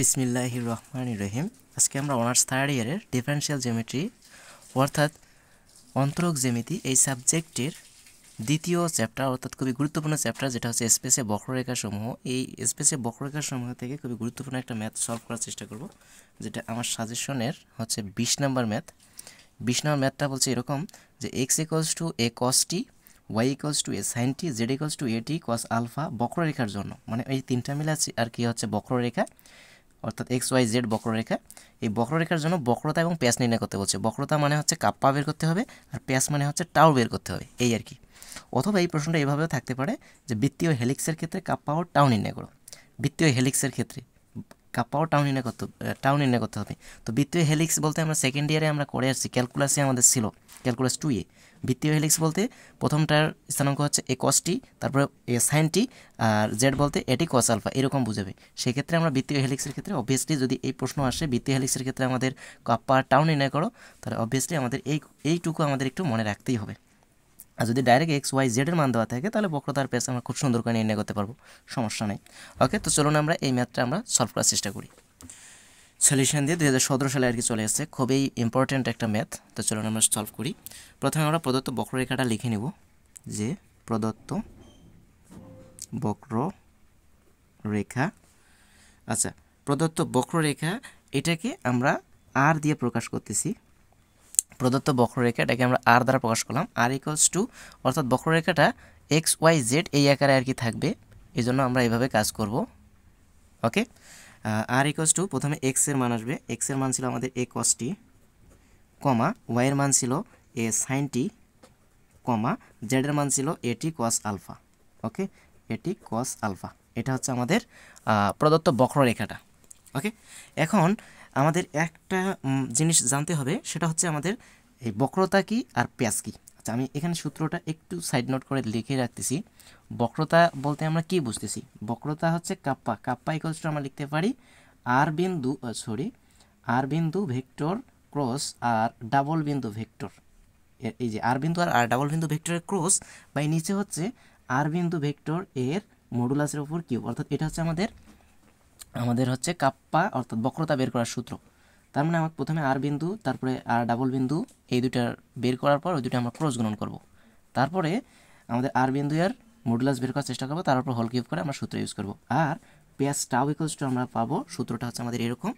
বিসমিল্লাহ রহমান রহিম। আজকে আমরা অনার্স থার্ড ইয়ারের ডিফারেন্সিয়াল জিওমেট্রি অর্থাৎ অন্তরক জ্যামিতি এই সাবজেক্টের দ্বিতীয় চ্যাপ্টার অর্থাৎ খুবই গুরুত্বপূর্ণ চ্যাপ্টার যেটা হচ্ছে স্পেসে বক্ররেখাসমূহ এই স্পেসে বক্ররেখাসমূহ থেকে খুবই গুরুত্বপূর্ণ একটা ম্যাথ সলভ করার চেষ্টা করব, যেটা আমার সাজেশনের হচ্ছে বিশ নাম্বার ম্যাথ বিশ নাম্বার ম্যাথটা বলছে এরকম যে x equals to a cos t y equals to a sine t z equals to a t cos alpha বক্ররেখার জন্য। মানে এই তিনটা মিলে আছে আর কি হচ্ছে বক্ররেখা। অর্থাৎ এক্স ওয়াই জেড বক্ররেখা। এই বক্ররেখার জন্য বক্রতা এবং প্যাস নির্ণয় করতে বলছে। বক্রতা মানে হচ্ছে কাপ্পা বের করতে হবে আর প্যাস মানে হচ্ছে টাও বের করতে হবে। এই আর কি। অথবা এই প্রশ্নটা এভাবেও থাকতে পারে যে বৃত্তীয় হেলিক্সের ক্ষেত্রে কাপ্পা ও টাও নির্ণয় করো। বৃত্তীয় হেলিক্সের ক্ষেত্রে কাপ্পা ও টাও নির্ণয় করতে, টাও নির্ণয় করতে হবে। তো বৃত্তীয় হেলিক্স বলতে আমরা সেকেন্ড ইয়ারে আমরা করে আসছি ক্যালকুলাসে আমাদের ছিল ক্যালকুলাস টু এ বৃত্তীয় হেলিক্স বলতে প্রথমটার স্থানাঙ্ক হচ্ছে এ কসটি তারপরে এ সাইনটি আর জেড বলতে এটি কস আলফা এরকম বুঝাবে। সেক্ষেত্রে আমরা বৃত্তীয় হেলিক্সের ক্ষেত্রে অবভিয়াসলি যদি এই প্রশ্ন আসে বৃত্তীয় হেলিক্সের ক্ষেত্রে আমাদের কাপ্পা টাও নির্ণয় করো, তাহলে অবভিয়াসলি আমাদের এই, এইটুকু আমাদের একটু মনে রাখতেই হবে। আর যদি ডাইরেক্ট এক্স ওয়াই জেডের মান দেওয়া থাকে, তাহলে বক্রতার পেস আমরা খুব সুন্দর করে নির্ণয় করতে পারব, সমস্যা নেই। ওকে তো চলুন আমরা এই ম্যাথটা আমরা সলভ করার চেষ্টা করি। সলিউশন দিয়ে দু হাজার সতেরো সালে আর কি চলে এসেছে খুবই ইম্পর্ট্যান্ট একটা ম্যাথ তো চলুন আমরা সলভ করি। প্রথমে আমরা প্রদত্ত বক্ররেখাটা লিখে নেব যে প্রদত্ত বক্র রেখা আচ্ছা প্রদত্ত বক্ররেখা, এটাকে আমরা আর দিয়ে প্রকাশ করতেছি। প্রদত্ত বক্ররেখা, এটাকে আমরা আর দ্বারা প্রকাশ করলাম। আর ইকোয়ালস টু অর্থাৎ বক্ররেখাটা এক্স ওয়াই জেড এই আকারে আর কি থাকবে। এই জন্য আমরা এইভাবে কাজ করব। ওকে আর ইকোয়ালস টু প্রথমে এক্সের মান আসবে। এক্সের মান ছিল আমাদের এ কসটি কমা ওয়াইয়ের মান ছিল এ সাইনটি কমা জেডের মান ছিল এটি কস আলফা ওকে এটি কস আলফা এটা হচ্ছে আমাদের প্রদত্ত বক্ররেখাটা ওকে এখন আমাদের একটা জিনিস জানতে হবে, সেটা হচ্ছে আমাদের এই বক্রতা কি আর প্যাস কি। আচ্ছা আমি এখানে সূত্রটা একটু সাইড নোট করে লিখে রাখতেছি। বক্রতা বলতে আমরা কি বুঝতেছি? বক্রতা হচ্ছে কাপ্পা। কাপ্পা ইকলস টু আমরা লিখতে পারি আর বিন্দু সরি আর বিন্দু ভেক্টর ক্রস আর ডাবল বিন্দু ভেক্টর। এই যে আর বিন্দু আর আর ডাবল বিন্দু ভেক্টরের ক্রস বা নিচে হচ্ছে আর বিন্দু ভেক্টর এর মডুলাসের উপর কিউব অর্থাৎ এটা হচ্ছে আমাদের আমাদের হচ্ছে কাপ্পা, অর্থাৎ বক্রতা বের করার সূত্র। তার মানে আমার প্রথমে আর বিন্দু, তারপরে আর ডাবল বিন্দু, এই দুটা বের করার পর ওই দুটো আমরা ক্রস গুণন করব। তারপরে আমাদের আর বিন্দু আর মডুলাস বের করার চেষ্টা করব, তারপর হল কিউব করে আমরা সূত্র ইউজ করব। আর পেঁয়াজ টাউ ইকলস টু আমরা পাবো, সূত্রটা হচ্ছে আমাদের এরকম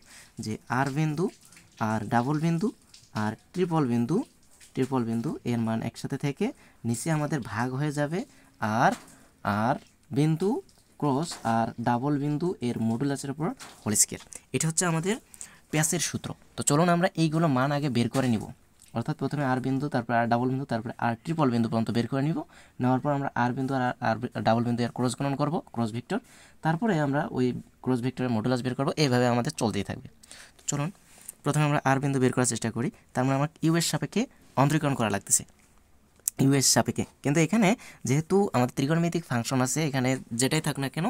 যে আর বিন্দু, আর ডাবল বিন্দু, আর ট্রিপল বিন্দু ট্রিপল বিন্দু, এর মান একসাথে থেকে নিচে আমাদের ভাগ হয়ে যাবে আর আর বিন্দু ক্রস আর ডাবল বিন্দু এর মডুলাসের উপর হোল এটা হচ্ছে আমাদের প্যাসের সূত্র। তো চলুন আমরা এইগুলো মান আগে বের করে নিব। অর্থাৎ প্রথমে আর বিন্দু, তারপরে আর ডাবল বিন্দু, তারপরে আর ট্রিপল বিন্দু পর্যন্ত বের করে নিব। নেওয়ার পর আমরা আর বিন্দু আর আর ডাবল বিন্দু এর ক্রস গণন করব ক্রস ভিক্টর তারপরে আমরা ওই ক্রস ভিক্টরের মডুলাস বের করব, এইভাবে আমাদের চলতেই থাকবে। তো চলুন, প্রথমে আমরা আর বিন্দু বের করার চেষ্টা করি। তার মানে আমার ইউ এর সাপেক্ষে অন্তরীকরণ করা লাগতেছে। ইউএস সাপেক্ষে। কিন্তু এখানে যেহেতু আমাদের ত্রিকোণমিতিক ফাংশন আছে, এখানে যেটাই থাক না কেন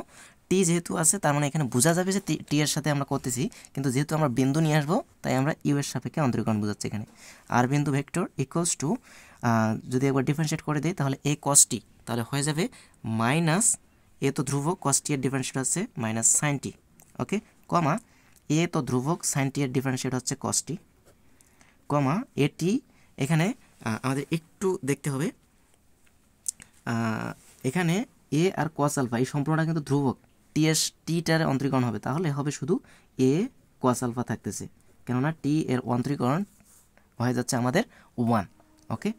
টি যেহেতু আছে, তার মানে এখানে বোঝা যাবে যে টি এর সাথে আমরা করতেছি। কিন্তু যেহেতু আমরা বিন্দু নিয়ে আসব, তাই আমরা ইউএস সাপেক্ষে অন্তরীকরণ বোঝাচ্ছি এখানে। আর বিন্দু ভেক্টর ইকুয়ালস টু যদি একবার ডিফারেন্সিয়েট করে দিই, তাহলে এ কসটি তাহলে হয়ে যাবে মাইনাস এ তো ধ্রুবক কসটি এর ডিফারেন্সিয়েট হচ্ছে মাইনাস সাইনটি ওকে কমা এ তো ধ্রুবক সাইনটি এর ডিফারেন্সিয়েট হচ্ছে কসটি কমা এটি এখানে আমাদের একটু দেখতে হবে। এখানে এ আর কস আলফা এই সম্পূর্ণটা কিন্তু ধ্রুবক। টি এস টিটার অন্তরীকরণ হবে। তাহলে হবে শুধু এ কস আলফা থাকতেছে। কেননা টি এর অন্তরীকরণ হয়ে যাচ্ছে আমাদের ওয়ান ওকে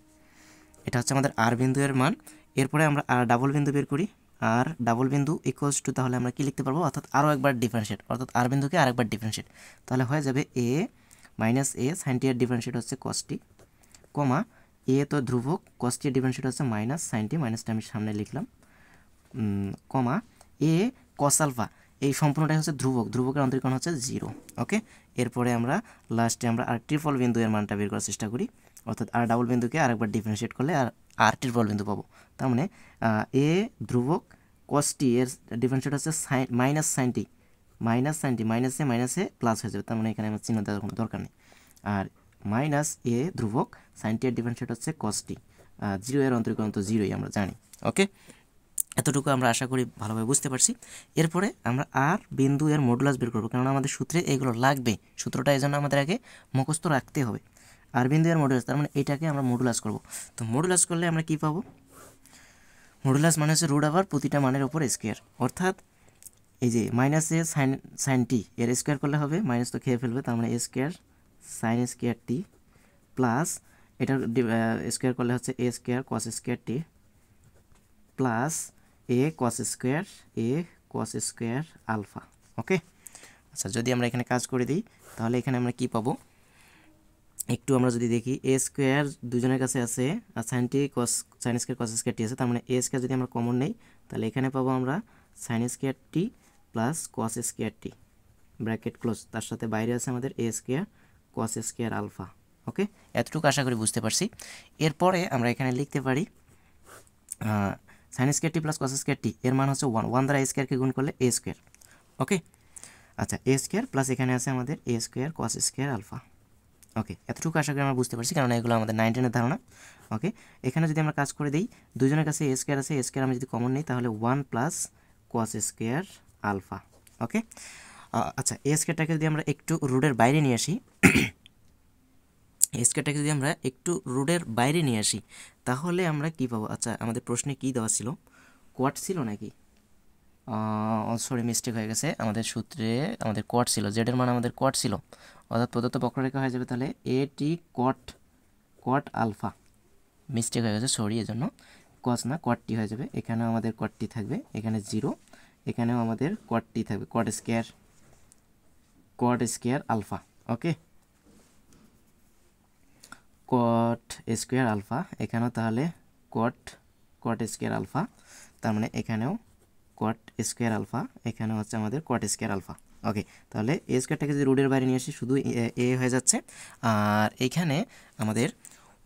এটা হচ্ছে আমাদের আর বিন্দু এর মান। এরপরে আমরা আর ডাবল বিন্দু বের করি। আর ডাবল বিন্দু ইকুয়ালস টু তাহলে আমরা কি লিখতে পারব? অর্থাৎ আরও একবার ডিফারেন্সিয়েট অর্থাৎ আর বিন্দুকে আরেকবার ডিফারেন্সিয়েট তাহলে হয়ে যাবে এ মাইনাস এ সাইনটি এর ডিফারেন্সিয়েট হচ্ছে কসটি কমা এ তো ধ্রুবক কস্টি ডিফারেন্সিয়েট হচ্ছে মাইনাস সাইনটি মাইনাসটা আমি সামনে লিখলাম। কমা এ কস আলফা এই সম্পূর্ণটাই হচ্ছে ধ্রুবক। ধ্রুবকের অন্তরীকরণ হচ্ছে জিরো ওকে এরপরে আমরা লাস্টে আমরা আর ট্রিপল বিন্দু এর মানটা বের করার চেষ্টা করি। অর্থাৎ আর ডাবল বিন্দুকে আরেকবার ডিফারেন্সিয়েট করলে আর আর ট্রিপল বিন্দু পাবো। তার মানে এ ধ্রুবক কস্টি এর ডিফারেন্সিয়েট হচ্ছে sine minus sine t minus sine t মাইনাসে মাইনাসে প্লাস হয়ে যাবে। তার মানে এখানে আমার চিহ্ন দেওয়ার কোনো দরকার নেই। আর মাইনাস এ ধ্রুবক সাইনটি এর ডিফারেন্সিয়েট হচ্ছে কসটি জিরো এর অন্তরীকরণ তো জিরোই আমরা জানি ওকে এতটুকু আমরা আশা করি ভালোভাবে বুঝতে পারছি। এরপরে আমরা আর বিন্দু এর মডুলাস বের করব কারণ আমাদের সূত্রে এগুলো লাগবে। সূত্রটা এই জন্য আমাদের আগে মুখস্থ রাখতে হবে। আর বিন্দু এর মডুলাস তার মানে এটাকে আমরা মডুলাস করব। তো মডুলাস করলে আমরা কি পাবো? মডুলাস মানে হচ্ছে রুট আবার প্রতিটা মানের উপর স্কোয়ার অর্থাৎ এই যে মাইনাসে সাইন সাইন টি এর স্কোয়ার করলে হবে মাইনাস তো খেয়ে ফেলবে, তার মানে a square sine square t plus এটার স্কোয়ার করলে হচ্ছে a square cos square t plus a cos square a cos square alpha okay আচ্ছা যদি আমরা এখানে কাজ করে দিই, তাহলে এখানে আমরা কি পাবো? একটু আমরা যদি দেখি এ স্কোয়ার দুজনের কাছে আছে, আর sine t cos sine square cos square আছে, তার মানে এ স্কোয়ার যদি আমরা কমন নেই, তাহলে এখানে পাবো আমরা sine square t plus cos square t bracket close তার সাথে বাইরে আছে আমাদের a square cos square alpha okay এতটুকু আশা করি বুঝতে পারছি। এরপরে আমরা এখানে লিখতে পারি sine square plus cos square এর মান হচ্ছে ওয়ান ওয়ান দ্বারা স্কোয়ারকে গুণ করলে এ স্কোয়ার ওকে আচ্ছা এ স্কোয়ার প্লাস এখানে আছে আমাদের a square cos square alpha okay এতটুকু আশা করি আমরা বুঝতে পারছি কারণ এগুলো আমাদের নাইনটিনের ধারণা ওকে এখানে যদি আমরা কাজ করে দিই দুজনের কাছে এ স্কোয়ার আছে এ স্কোয়ার আমরা যদি কমন নিই, তাহলে one plus cos square alpha okay আচ্ছা এ স্কোয়ারটাকে যদি আমরা একটু রুডের বাইরে নিয়ে আসি স্কোয়ারটাকে যদি আমরা একটু রুডের বাইরে নিয়ে আসি, তাহলে আমরা কি পাবো? আচ্ছা আমাদের প্রশ্নে কি দেওয়া ছিল? কোয়াট ছিল নাকি? সরি মিস্টেক হয়ে গেছে। আমাদের সূত্রে আমাদের কোয়াট ছিল। জেডের মান আমাদের কোয়াট ছিল। অর্থাৎ প্রদত্ত বক্ররেখা হয়ে যাবে তাহলে এ টি কট কট আলফা। মিস্টেক হয়ে গেছে সরি এজন্য। কস না কটটি হয়ে যাবে। এখানেও আমাদের কটটি থাকবে। এখানে জিরো এখানেও আমাদের কটটি থাকবে। Cot square cot square alpha okay cot square alpha এখানেও তাহলে কট কট স্কোয়ার আলফা তার মানে এখানেও কট স্কোয়ার আলফা এখানেও হচ্ছে আমাদের কট স্কোয়ার আলফা ওকে তাহলে এ স্কোয়ারটাকে যদি রুটের বাইরে নিয়ে আসি, শুধু এ হয়ে যাচ্ছে। আর এখানে আমাদের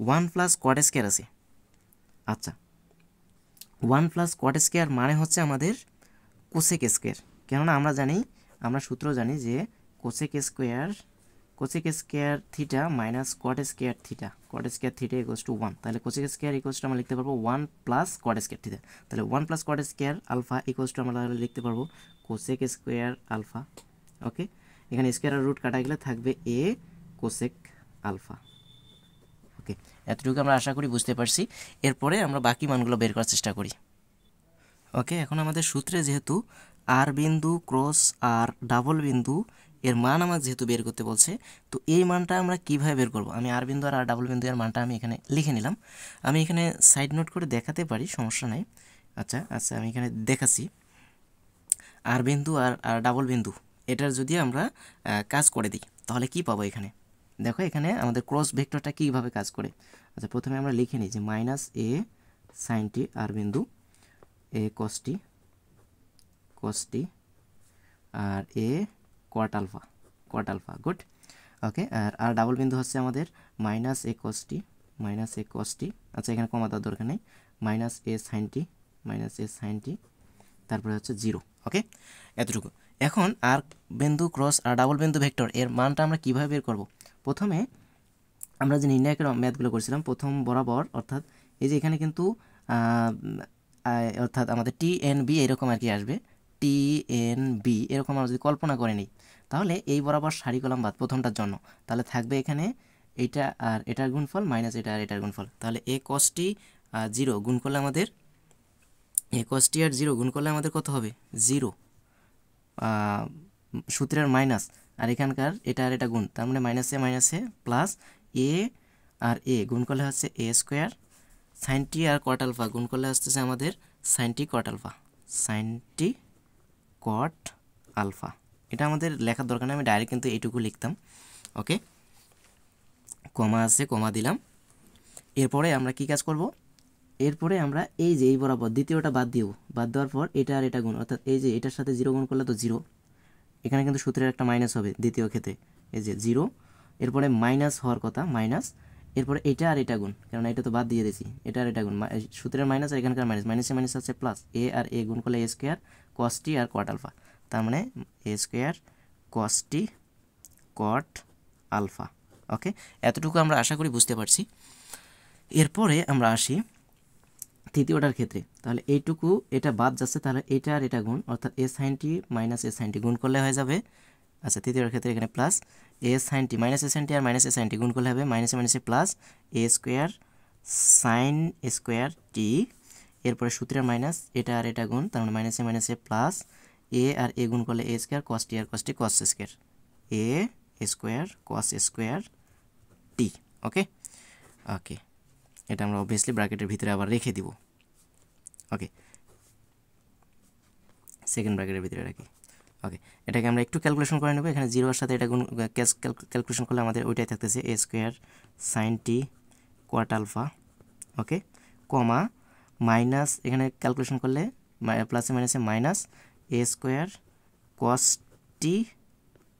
ওয়ান প্লাস কোয়াট স্কোয়ার আছে। আচ্ছা ওয়ান প্লাস কোয়াট স্কোয়ার মানে হচ্ছে আমাদের কোসেক স্কোয়ার কেননা আমরা জানি, আমরা সূত্র জানি যে cosec square cosec square theta minus cot square theta cot square theta equals to one তাহলে কোসেক স্কোয়ার ইকোয়াস টু আমরা লিখতে পারব one plus cot square theta তাহলে one plus cot square alpha equals to আমরা লিখতে পারব cosec square alpha ওকে এখানে square root কাটা গেলে থাকবে এ কোসেক আলফা ওকে এতটুকু আমরা আশা করি বুঝতে পারছি। এরপরে আমরা বাকি মানগুলো বের করার চেষ্টা করি। ওকে এখন আমাদের সূত্রে যেহেতু আর বিন্দু ক্রস আর ডাবল বিন্দু এর মান আমার যেহেতু বের করতে বলছে, তো এই মানটা আমরা কীভাবে বের করব? আমি আর বিন্দু আর আর ডাবল বিন্দু এর মানটা আমি এখানে লিখে নিলাম। আমি এখানে সাইড নোট করে দেখাতে পারি, সমস্যা নাই। আচ্ছা আচ্ছা আমি এখানে দেখাচ্ছি। আর বিন্দু আর আর ডাবল বিন্দু, এটার যদি আমরা কাজ করে দিই, তাহলে কি পাবো এখানে? দেখো, এখানে আমাদের ক্রস ভেক্টরটা কীভাবে কাজ করে? আচ্ছা প্রথমে আমরা লিখে নিই যে মাইনাস এ সাইনটি আর বিন্দু a cos t cos t r a cot alpha cot alpha, good. Okay, R r double বিন্দু হচ্ছে আমাদের মাইনাস এ কসটি মাইনাস এ কসটি আচ্ছা এখানে কমা দেওয়ার দরকার নেই। মাইনাস এ সাইনটি মাইনাস এ সাইনটি তারপরে হচ্ছে জিরো, ওকে? এতটুকু। এখন, আর বিন্দু ক্রস আর ডাবল বিন্দু ভেক্টর, এর মানটা আমরা কীভাবে বের করব? প্রথমে, আমরা যে নির্ণায়কের ম্যাথগুলো করছিলাম, প্রথম বরাবর, অর্থাৎ এই যে এখানে কিন্তু অর্থাৎ আমাদের টি এন বি এরকম আর কি আসবে। টি এন বি এরকম আমরা যদি কল্পনা করে নিই তাহলে এই বরাবর সারি কলাম বাদ প্রথমটার জন্য। তাহলে থাকবে এখানে এইটা আর এটার গুণফল মাইনাস এটা আর এটার গুণফল। তাহলে এ কসটি জিরো গুণ করলে আমাদের, এ কসটি আর জিরো গুণ করলে আমাদের কত হবে? জিরো। সূত্রের মাইনাস আর এখানকার এটা আর এটা গুণ। তার মানে মাইনাসে মাইনাসে প্লাস এ আর এ গুণ করলে হচ্ছে a square সাইনটি R caught alpha গুণ করলে আসতেছে আমাদের সাইনটি কট আলফা সাইনটি কট আলফা এটা আমাদের লেখার দরকার নেই, আমি ডাইরেক্ট কিন্তু এইটুকু লিখতাম। ওকে কমা আছে, কমা দিলাম। এরপরে আমরা কি কাজ করব? এরপরে আমরা এই যে এই বরাবর দ্বিতীয়টা বাদ দিব বাদ দেওয়ার পর এটা আর এটা গুণ, অর্থাৎ এই যে এটার সাথে জিরো গুণ করলে তো জিরো। এখানে কিন্তু সূত্রের একটা মাইনাস হবে দ্বিতীয় ক্ষেত্রে। এই যে জিরো, এরপরে মাইনাস হওয়ার কথা মাইনাস এরপরে এটা আর এটা গুণ। কারণ এটা তো বাদ দিয়ে দিয়েছি, এটা আর এটা গুণ। সূত্রের মাইনাস আর এখানকার মাইনাস মাইনাসে মাইনাস হচ্ছে প্লাস এ আর এ গুণ করলে a square কসটি R caught alpha তার মানে a square কসটি caught alpha okay এতটুকু আমরা আশা করি বুঝতে পারছি। এরপরে আমরা আসি তৃতীয়টার ক্ষেত্রে। তাহলে এইটুকু এটা বাদ যাচ্ছে, তাহলে এটা আর এটা গুণ, অর্থাৎ এ সাইনটি মাইনাস এ সাইনটি গুণ করলে হয়ে যাবে। আচ্ছা তৃতীয়টার ক্ষেত্রে এখানে plus a sine t minus a sine t r minus a sine t গুণ করলে হবে মাইনাসে মাইনাসে plus a square sine square t এরপরে সূত্রের মাইনাস এটা আর এটা গুণ, তার মানে মাইনাসে মাইনাসে প্লাস এ আর এ গুণ করলে a square cos t R cos t cos square a square cos square t okay okay এটা আমরা অবভিয়াসলি ব্র্যাকেটের ভিতরে আবার রেখে দিব। ওকে সেকেন্ড ব্র্যাকেটের ভিতরে রাখি। ওকে এটাকে আমরা একটু ক্যালকুলেশন করে নেব। এখানে জিরোর সাথে এটা গুণ ক্যালকুলেশন করলে আমাদের ওইটাই থাকতেছে a square sine t cot alpha okay comma minus এখানে ক্যালকুলেশন করলে প্লাসে মাইনাসে minus a square cos t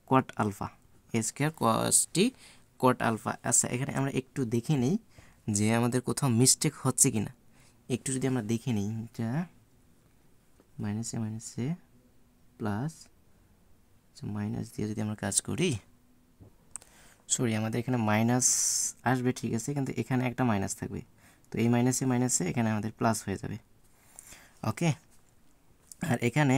cot alpha a square cos t cot alpha আচ্ছা এখানে আমরা একটু দেখে নিই যে আমাদের কোথাও মিস্টেক হচ্ছে কি না একটু যদি আমরা দেখে নিই, এটা মাইনাসে মাইনাসে প্লাস মাইনাস দিয়ে যদি আমরা কাজ করি সরি আমাদের এখানে মাইনাস আসবে, ঠিক আছে, কিন্তু এখানে একটা মাইনাস থাকবে। তো এই মাইনাসে মাইনাসে এখানে আমাদের প্লাস হয়ে যাবে। ওকে আর এখানে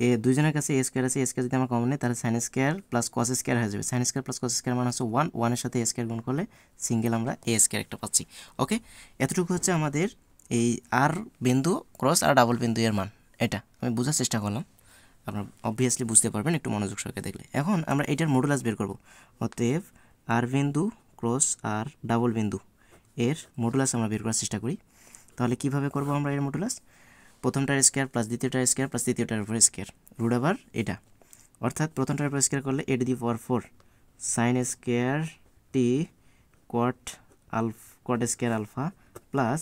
এ দুজনের কাছে এ স্কোয়ার আছে এ স্কোয়ার যদি আমরা কমন নিই, তাহলে sine square plus cos square হয়ে যাবে। Sine square plus cos square মানে হচ্ছে ওয়ান ওয়ানের সাথে এ স্কোয়ার গুণ করলে সিঙ্গেল আমরা এ স্কোয়ার একটা পাচ্ছি। ওকে এতটুকু হচ্ছে আমাদের এই আর বিন্দু ক্রস আর ডাবল বিন্দু এর মান। এটা আমি বোঝার চেষ্টা করলাম। আপনারা অবভিয়াসলি বুঝতে পারবেন, একটু মনোযোগ সহকারে দেখলে। এখন আমরা এটার মডুলাস বের করব। অতএব আর বিন্দু ক্রস আর ডাবল বিন্দু এর মডুলাস আমরা বের করার চেষ্টা করি। তাহলে কীভাবে করব আমরা এর মডুলাস প্রথমটার স্কোয়ার প্লাস দ্বিতীয়টার স্কোয়ার প্লাস তৃতীয়টার উপর স্কোয়ার রুট আবার এটা। অর্থাৎ প্রথমটার উপর স্কোয়ার করলে a to the power four sine square t cot alpha cot square alpha plus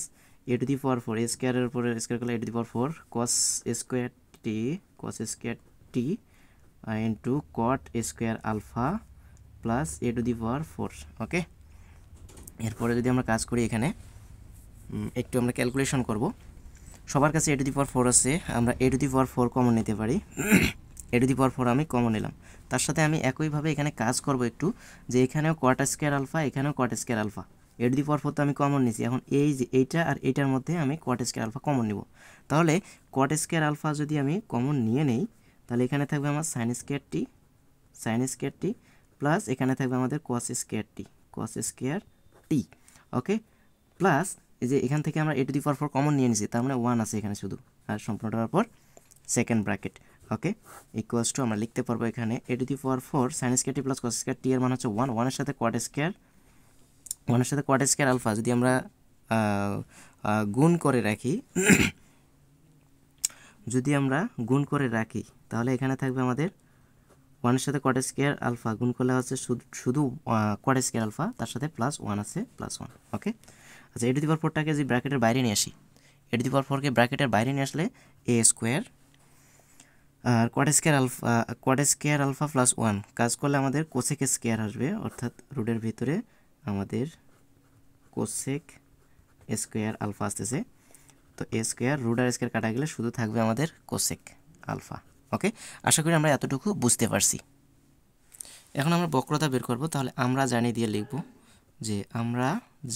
a to the power four স্কোয়ারের উপরে স্কোয়ার করলে a to the power four cos square t cos square t into cot square alpha plus a to the power four okay এরপরে যদি আমরা কাজ করি এখানে একটু আমরা ক্যালকুলেশন করব। সবার কাছে এ টু দি পাওয়ার ফোর আছে, আমরা a to the power four common নিতে পারি। A to the power four আমি কমন নিলাম। তার সাথে আমি একইভাবে এখানে কাজ করব একটু, যে এখানেও কট স্কোয়ার আলফা এখানেও cot square alpha a to the power four তো আমি কমন নিছি, এখন এই যে এইটা আর এইটার মধ্যে আমি কট স্কোয়ার আলফা কমন নিব। তাহলে কট স্কোয়ার আলফা যদি আমি কমন নিয়ে নেই, তাহলে এখানে থাকবে আমার sine square t sine square t plus এখানে থাকবে আমাদের cos square t cos square t okay plus এই যে এখান থেকে আমরা a to the power four common নিয়ে নিছি, তার মানে ওয়ান আছে এখানে শুধু। আর সম্পূর্ণটার পর second bracket okay equals to আমরা লিখতে পারব এখানে a to the power four sine square t plus cos square t এর মান হচ্ছে ওয়ান ওয়ানের সাথে কোয়াট স্কোয়ার ওয়ানের সাথে কোয়াট স্কোয়ার আলফা যদি আমরা গুণ করে রাখি, যদি আমরা গুণ করে রাখি, তাহলে এখানে থাকবে আমাদের ওয়ানের সাথে কোয়াট স্কোয়ার আলফা গুণ করলে হচ্ছে শুধু শুধু কোয়াট স্কোয়ার আলফা তার সাথে প্লাস ওয়ান আছে প্লাস ওয়ান ওকে আচ্ছা এটি দিবার ফোরটাকে যদি ব্র্যাকেটের বাইরে নিয়ে আসি এটি দিবার ফোরকে ব্র্যাকেটের বাইরে নিয়ে আসলে a square R cot square alpha cot square alpha plus one কাজ করলে আমাদের কোসেক স্কোয়ার আসবে, অর্থাৎ রুটের ভিতরে আমাদের কোসেক স্কোয়ার আলফা আসতেছে। তো এ স্কোয়ার রুট আর স্কোয়ার কাটা গেলে শুধু থাকবে আমাদের কোসেক আলফা ওকে আশা করি আমরা এতটুকু বুঝতে পারছি। এখন আমরা বক্রতা বের করব, তাহলে আমরা জানি দিয়ে লিখব যে আমরা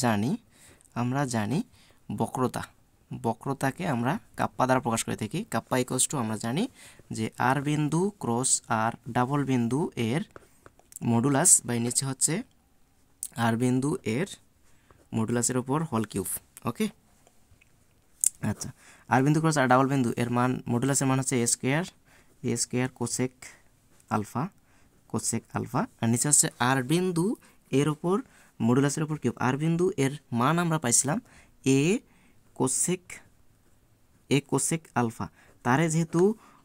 জানি আমরা জানি বক্রতা। বক্রতাকে আমরা কাপ্পা দ্বারা প্রকাশ করে থাকি। কাপ্পা ইকোস টু আমরা জানি যে আর বিন্দু ক্রস আর ডাবল বিন্দু এর মডুলাস বা নিচে হচ্ছে আর বিন্দু এর মডুলাসের ওপর হল কিউব ওকে আচ্ছা আর বিন্দু ক্রস আর ডাবল বিন্দু এর মান মডুলাসের মান হচ্ছে a square a square cosec alpha cosec alpha আর নিচে হচ্ছে আর বিন্দু এর ওপর মডুলাসের ওপর কিউব। আর বিন্দু এর মান আমরা পাইছিলাম a cosec a cosec alpha তারে যেহেতু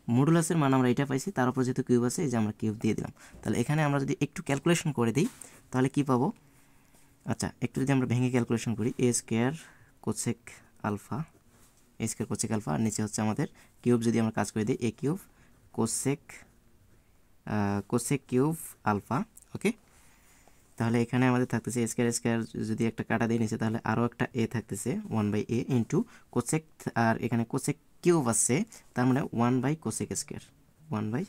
মডুলাসের মান আমরা এটা পাইছি, তার উপর যেহেতু কিউব আছে, এই যে আমরা কিউব দিয়ে দিলাম। তাহলে এখানে আমরা যদি একটু ক্যালকুলেশন করে দিই, তাহলে কি পাবো? আচ্ছা একটু যদি আমরা ভেঙে ক্যালকুলেশন করি a square cosec alpha a square cosec alpha আর নিচে হচ্ছে আমাদের কিউব। যদি আমরা কাজ করে দিই a cube cosec cosec cube alpha okay তাহলে এখানে আমাদের থাকতেছে স্কোয়ার স্কোয়ার যদি একটা কাটা দিয়ে নিচে, তাহলে আরও একটা এ থাকতেছে one by a into cosec আর এখানে কোসেক কিউব আছে, তার মানে one by cosec square one by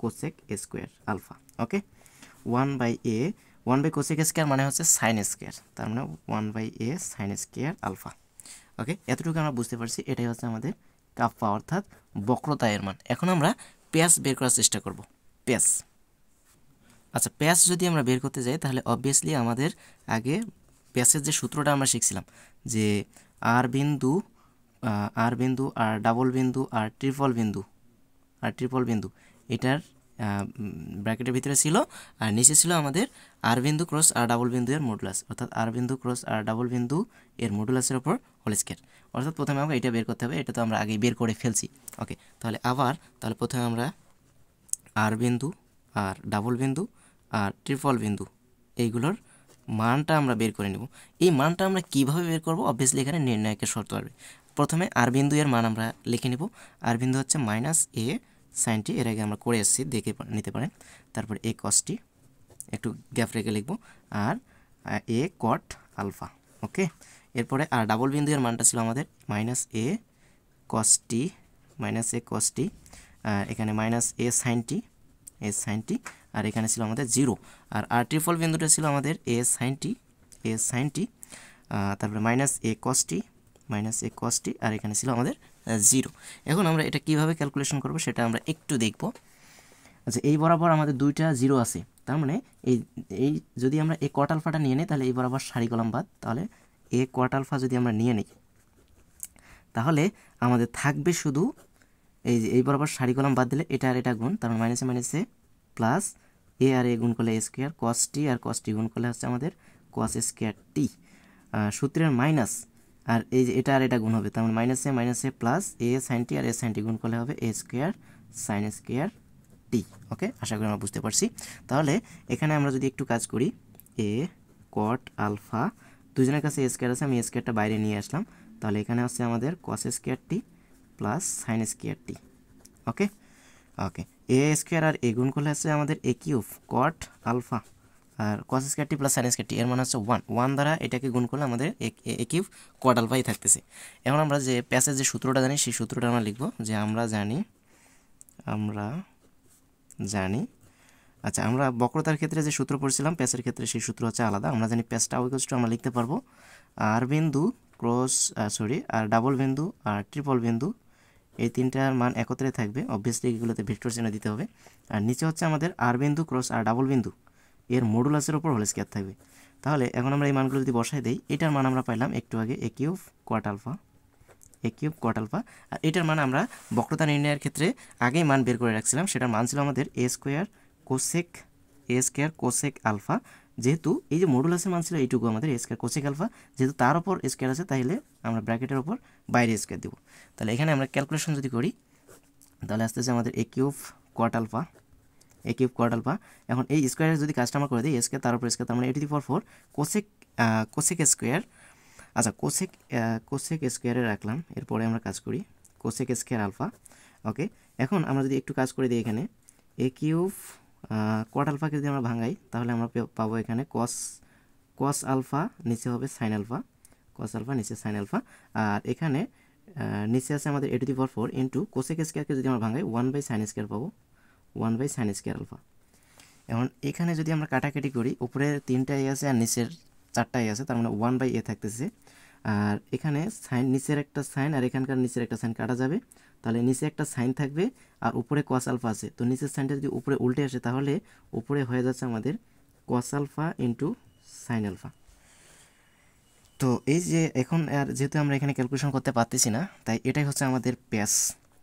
cosec square alpha okay one by a one by cosec square মানে হচ্ছে সাইন স্কোয়ার তার মানে one by a sine square alpha okay এতটুকু আমরা বুঝতে পারছি, এটাই হচ্ছে আমাদের কাপ্পা অর্থাৎ বক্রতা এর মান। এখন আমরা প্যাস বের করার চেষ্টা করব প্যাস আচ্ছা প্যাস যদি আমরা বের করতে যাই, তাহলে অবভিয়াসলি আমাদের আগে প্যাসের যে সূত্রটা আমরা শিখছিলাম, যে আর বিন্দু আর বিন্দু আর ডাবল বিন্দু আর ট্রিপল বিন্দু আর ট্রিপল বিন্দু, এটার ব্র্যাকেটের ভিতরে ছিল, আর নিচে ছিল আমাদের আর বিন্দু ক্রস আর ডাবল বিন্দু এর মডুলাস অর্থাৎ আর বিন্দু ক্রস আর ডাবল বিন্দু এর মডুলাসের ওপর হোল স্কোয়ার অর্থাৎ প্রথমে আমরা এটা বের করতে হবে, এটা তো আমরা আগে বের করে ফেলছি। ওকে তাহলে আবার, তাহলে প্রথমে আমরা আর বিন্দু আর ডাবল বিন্দু আর ট্রিপল বিন্দু, এইগুলোর মানটা আমরা বের করে নেব। এই মানটা আমরা কীভাবে বের করব? অবভিয়াসলি এখানে নির্ণায়কের শর্ত আসবে প্রথমে আর বিন্দু এর মান আমরা লিখে নেব। আর বিন্দু হচ্ছে মাইনাস এ সাইনটি এর আগে আমরা করে এসেছি, দেখে নিতে পারেন। তারপর এ কসটি একটু গ্যাপ রেখে লিখব। আর এ কট আলফা ওকে এরপরে আর ডাবল বিন্দু এর মানটা ছিল আমাদের মাইনাস এ কসটি মাইনাস এ কসটি এখানে মাইনাস এ সাইনটি এ সাইনটি আর এখানে ছিল আমাদের জিরো আর আর ট্রিপল বিন্দুটা ছিল আমাদের এ সাইনটি এ সাইনটি তারপরে মাইনাস এ কসটি মাইনাস এ কসটি আর এখানে ছিল আমাদের জিরো এখন আমরা এটা কীভাবে ক্যালকুলেশন করব সেটা আমরা একটু দেখব। আচ্ছা এই বরাবর আমাদের দুইটা জিরো আছে। তার মানে এই এই যদি আমরা এ কট আলফাটা নিয়ে নিই, তাহলে এই বরাবর সারি কলাম বাদ। তাহলে এ কট আলফা যদি আমরা নিয়ে নিই, তাহলে আমাদের থাকবে শুধু এই যে, এই বরাবর সারি কলাম বাদ দিলে এটা আর এটা গুণ, তার মানে মাইনাসে মাইনাসে প্লাস এ আর এ গুণ করলে এ স্কোয়ার কস টি আর কস টি গুণ করলে হচ্ছে আমাদের কস স্কোয়ার টি সূত্রের মাইনাস আর এই যে এটা আর এটা গুণ হবে, তার মানে মাইনাসে মাইনাসে প্লাস এ সাইন টি আর এ সাইন টি গুণ করলে হবে a square sine square t okay আশা করি আমরা বুঝতে পারছি। তাহলে এখানে আমরা যদি একটু কাজ করি এ কট আলফা দুজনের কাছে এ স্কোয়ার আছে, আমি এ স্কোয়ারটা বাইরে নিয়ে আসলাম। তাহলে এখানে হচ্ছে আমাদের cos square t plus sine square t okay okay a square আর এ গুণ করলে হচ্ছে আমাদের এ কিউব কট আলফা আর cos square t plus sine square t এর মানে হচ্ছে ওয়ান ওয়ান দ্বারা এটাকে গুণ করলে আমাদের এ কিউব কট আলফাই থাকতেছে। এখন আমরা যে প্যাসের যে সূত্রটা জানি, সেই সূত্রটা আমরা লিখব যে আমরা জানি আমরা জানি আচ্ছা আমরা বক্রতার ক্ষেত্রে যে সূত্র পড়ছিলাম প্যাসের ক্ষেত্রে সেই সূত্র হচ্ছে আলাদা। আমরা জানি প্যাসটা উইকলস টু আমরা লিখতে পারব। আর বিন্দু ক্রস সরি আর ডাবল বিন্দু, আর ট্রিপল বিন্দু এই তিনটার মান একত্রে থাকবে। অবভিয়াসলি এগুলোতে ভেক্টর চিহ্ন দিতে হবে। আর নিচে হচ্ছে আমাদের আর বিন্দু ক্রস আর ডাবল বিন্দু। এর মডুলাসের ওপর হোল স্কোয়ার থাকবে। তাহলে এখন আমরা এই মানগুলো যদি বসাই দিই, এটার মান আমরা পাইলাম একটু আগে a cube cot alpha a cube cot alpha আর এটার মান আমরা বক্রতা নির্ণয়ের ক্ষেত্রে আগেই মান বের করে রাখছিলাম। সেটার মান ছিল আমাদের a square cosec a square cosec alpha যেহেতু এই যে মডুলাসের মান ছিল এইটুকু আমাদের এ স্কোয়ার কোসেক আলফা যেহেতু তার ওপর স্কোয়ার আছে তাহলে আমরা ব্র্যাকেটের ওপর বাইরে স্কোয়ার দেবো। তাহলে এখানে আমরা ক্যালকুলেশন যদি করি, তাহলে আস্তে আস্তে আমাদের a cube cot alpha a cube cot alpha এখন এই স্কোয়ারের যদি কাজটা আমরা করে দিই স্কোয়ার তার উপর স্কোয়ার তার মানে four four cosec cosec square আচ্ছা কোসেক কোসেক স্কোয়ারে রাখলাম, এরপরে আমরা কাজ করি কোসেক স্কোয়ার আলফা ওকে, এখন আমরা যদি একটু কাজ করে দিই এখানে এ কিউব কোয়াট আলফাকে যদি আমরা ভাঙাই, তাহলে আমরা পাবো এখানে কস কস আলফা নিচে হবে সাইন আলফা কস আলফা নিচে সাইন আলফা আর এখানে নিচে আছে আমাদের a to the power four into cosec স্কোয়ারকে যদি আমরা ভাঙাই ওয়ান বাই সাইন স্কোয়ার পাবো one by sine square alpha এখন এখানে যদি আমরা কাটাকাটি করি, উপরে তিনটাই আছে আর নিচের চারটাই আছে, তার মানে ওয়ান বাই এ থাকতেছে। আর এখানে সাইন নিচের একটা সাইন আর এখানকার নিচের একটা সাইন কাটা যাবে। তাহলে নিচে একটা সাইন থাকবে আর উপরে কস আলফা আছে। তো নিচের সাইনটা যদি উপরে উল্টে আসে, তাহলে উপরে হয়ে যাচ্ছে আমাদের cos alpha into sine alpha তো এই যে এখন আর যেহেতু আমরা এখানে ক্যালকুলেশন করতে পারতেছি না, তাই এটাই হচ্ছে আমাদের প্যাস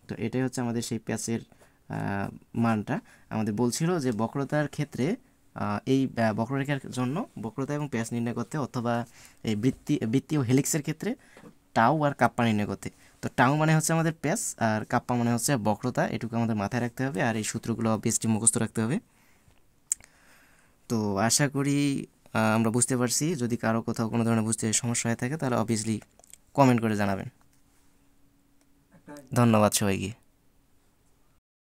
তো এটাই হচ্ছে আমাদের সেই প্যাসের মানটা। আমাদের বলছিল যে বক্রতার ক্ষেত্রে এই বক্ররেখার জন্য বক্রতা এবং প্যাস নির্ণয় করতে অথবা এই বৃত্তি বৃত্তি ও হেলিক্সের ক্ষেত্রে টাউ আর কাপ্পা নির্ণয় করতে। তো টাউ মানে হচ্ছে আমাদের প্যাস আর কাপ্পা মানে হচ্ছে বক্রতা। এটুকু আমাদের মাথায় রাখতে হবে আর এই সূত্রগুলো অবভিয়াসলি মুখস্থ রাখতে হবে। তো আশা করি আমরা বুঝতে পারছি। যদি কারও কোথাও কোনো ধরনের বুঝতে সমস্যা হয়ে থাকে তাহলে অবভিয়াসলি কমেন্ট করে জানাবেন। ধন্যবাদ সবাইকে।